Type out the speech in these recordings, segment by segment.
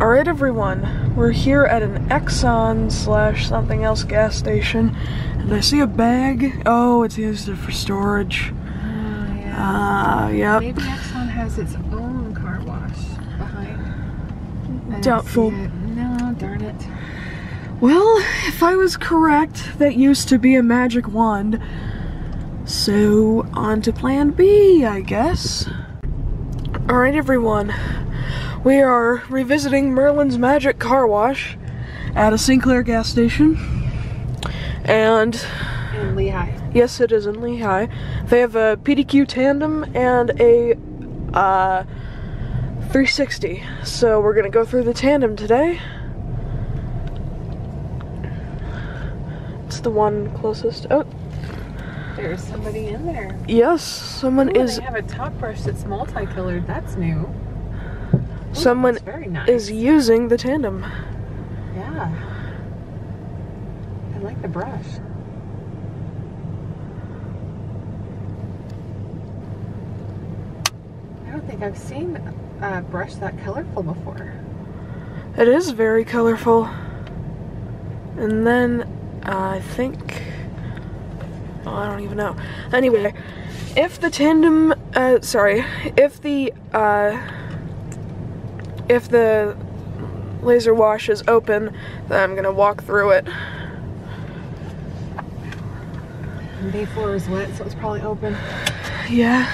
Alright everyone, we're here at an Exxon slash something else gas station, and I see a bag. Oh, it's used for storage. Oh, yeah. Ah, yep. Maybe Exxon has its own car wash behind. I Doubtful. No, darn it. Well, if I was correct, that used to be a magic wand. So, on to plan B, I guess. Alright everyone, we are revisiting Merlin's Magic Car Wash at a Sinclair gas station. And In Lehi. Yes, it is in Lehi. They have a PDQ tandem and a uh, 360. So we're gonna go through the tandem today. It's the one closest. Oh, There's somebody in there. yes, someone Ooh, is They have a top brush that's multicolored. That's new. Ooh, someone nice. is using the tandem. Yeah. I like the brush. I don't think I've seen a brush that colorful before. It is very colorful. And then uh, I think oh, I don't even know. Anyway, if the tandem, uh, sorry, if the uh, if the laser wash is open, then I'm gonna walk through it. And Bay floor is wet, so it's probably open. Yeah.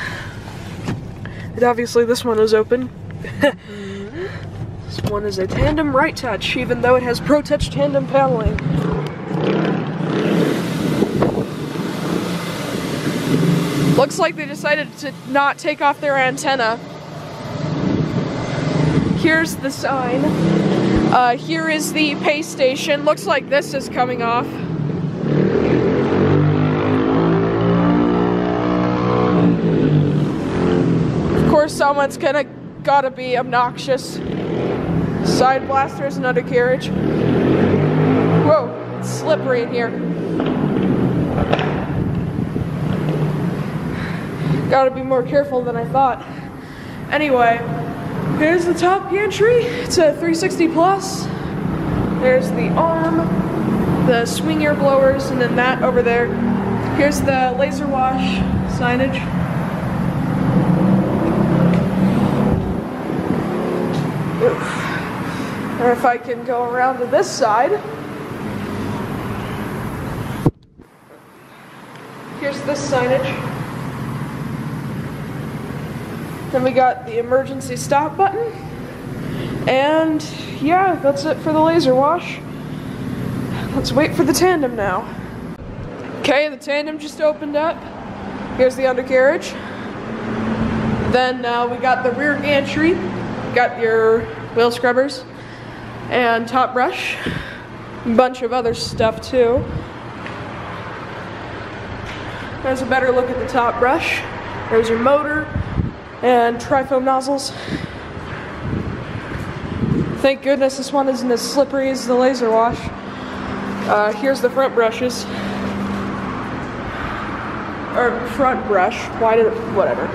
And obviously this one is open. this one is a tandem RiteTouch, even though it has Pro Touch tandem paneling. Looks like they decided to not take off their antenna. Here's the sign. Uh, here is the pay station. Looks like this is coming off. Of course, someone's gonna gotta be obnoxious. Side blasters and undercarriage. Whoa, it's slippery in here. Gotta be more careful than I thought. Anyway, here's the top gantry. It's a 360 plus. There's the arm, the swing air blowers, and then that over there. Here's the laser wash signage. Or if I can go around to this side. Here's this signage. Then we got the emergency stop button. And yeah, that's it for the laser wash. Let's wait for the tandem now. Okay, the tandem just opened up. Here's the undercarriage. Then uh, we got the rear gantry. Got your wheel scrubbers and top brush. Bunch of other stuff too. There's a better look at the top brush. There's your motor and trifoam nozzles. Thank goodness this one isn't as slippery as the laser wash. Uh, here's the front brushes. Or front brush. Why did it, whatever.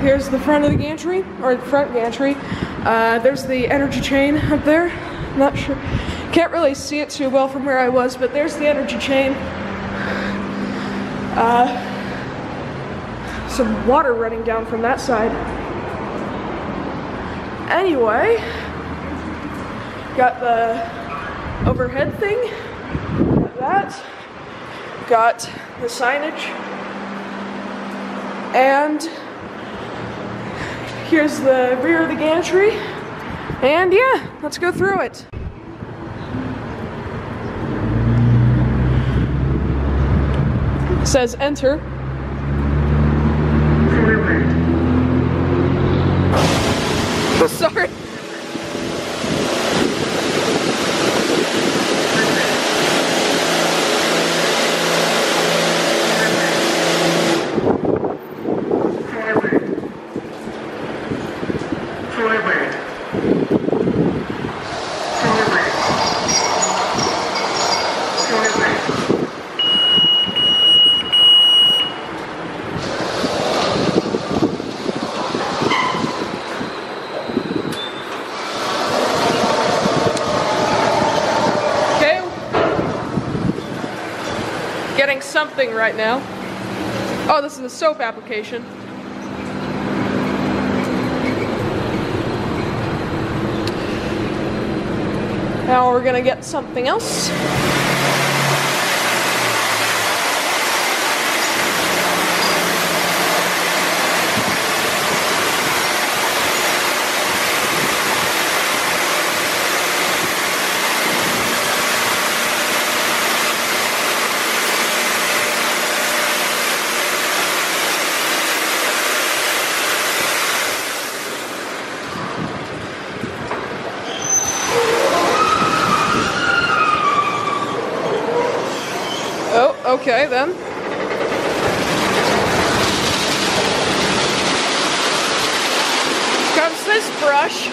Here's the front of the gantry, or front gantry. Uh, there's the energy chain up there. Not sure. Can't really see it too well from where I was, but there's the energy chain. Uh, some water running down from that side. Anyway, got the overhead thing. Got that. Got the signage. And here's the rear of the gantry. And yeah, let's go through it. It says enter. Sorry. Something right now. Oh, this is the soap application. Now we're gonna get something else. Oh, okay then. Comes this brush.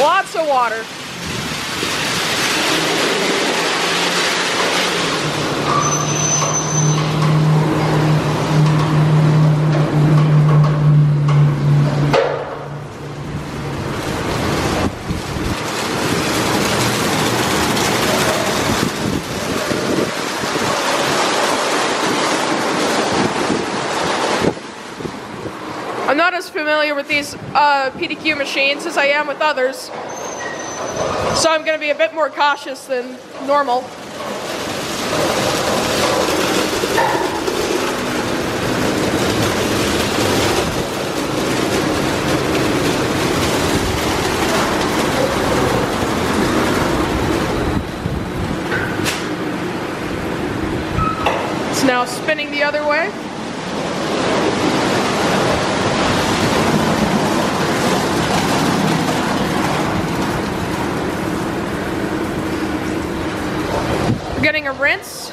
Lots of water. I'm not as familiar with these uh, PDQ machines as I am with others, so I'm going to be a bit more cautious than normal. It's now spinning the other way. We're getting a rinse.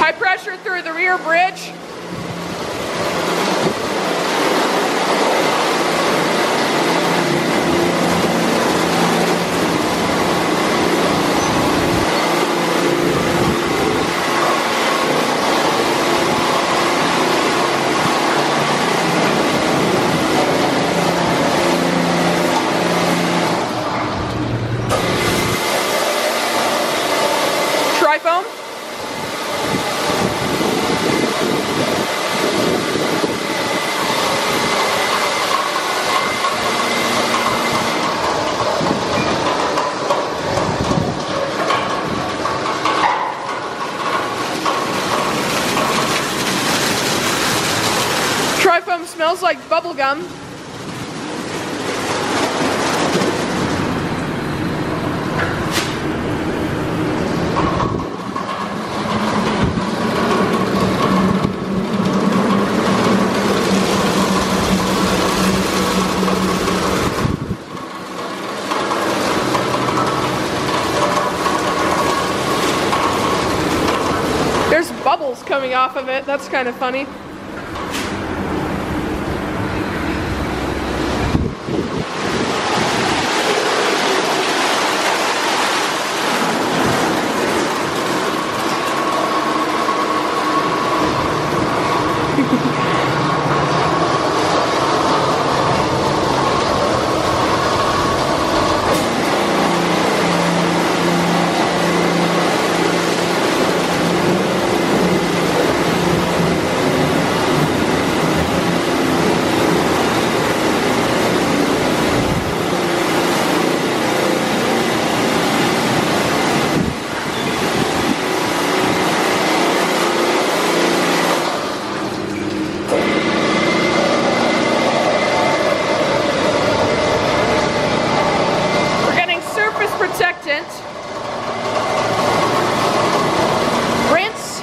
High pressure through the rear bridge. Trifoam. Trifoam smells like bubble gum. There's bubbles coming off of it. That's kind of funny. We're getting surface protectant. Rinse.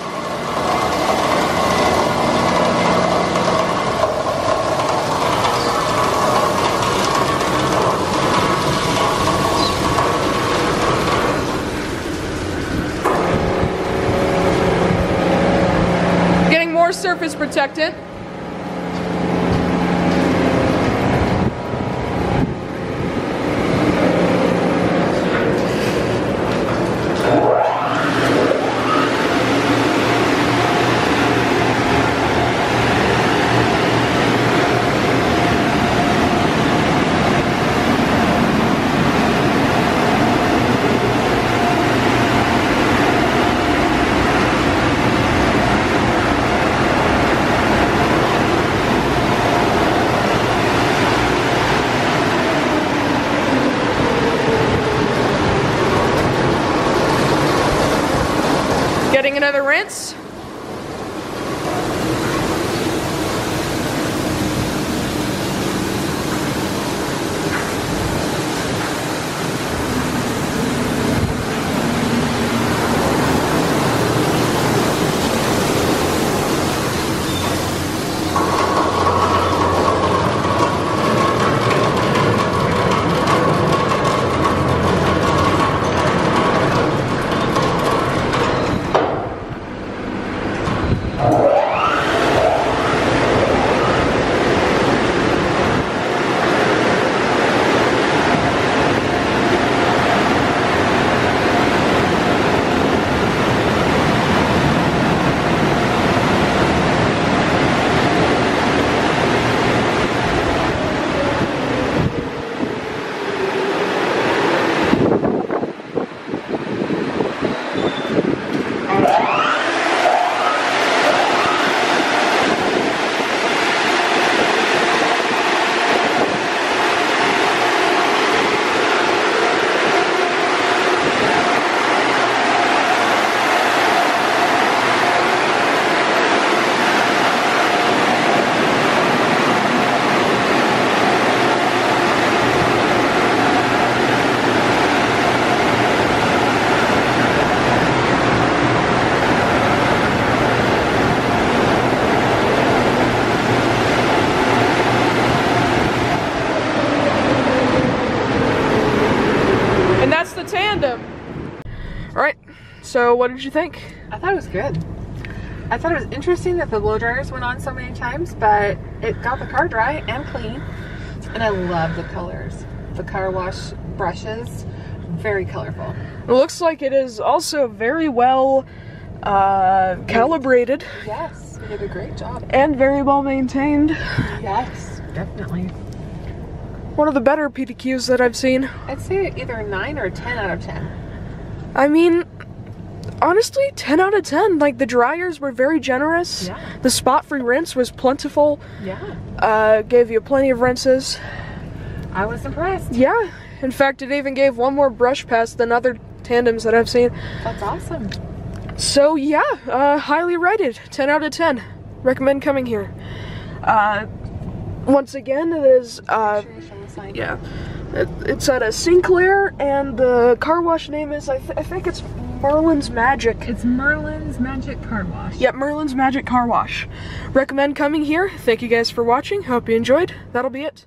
Getting more surface Getting another rinse. And that's the tandem. All right. So what did you think? I thought it was good. I thought it was interesting that the blow dryers went on so many times, but it got the car dry and clean. And I love the colors. The car wash brushes, very colorful. It looks like it is also very well uh, calibrated Yes, we did a great job. and very well maintained. Yes, definitely. One of the better PDQs that I've seen. I'd say either 9 or 10 out of 10. I mean, honestly, 10 out of 10. Like, the dryers were very generous. Yeah. The spot free rinse was plentiful. Yeah, Uh, gave you plenty of rinses. I was impressed. Yeah. In fact, it even gave one more brush pass than other tandems that I've seen. That's awesome. So, yeah, uh, highly rated. 10 out of 10. Recommend coming here. Uh, once again, it is, uh, Should we show the sign? yeah. It, it's at a Sinclair, and the car wash name is, I, th- I think it's Merlin's Magic. It's Merlin's Magic Car Wash. Yep, Merlin's Magic Car Wash. Recommend coming here. Thank you guys for watching. Hope you enjoyed. That'll be it.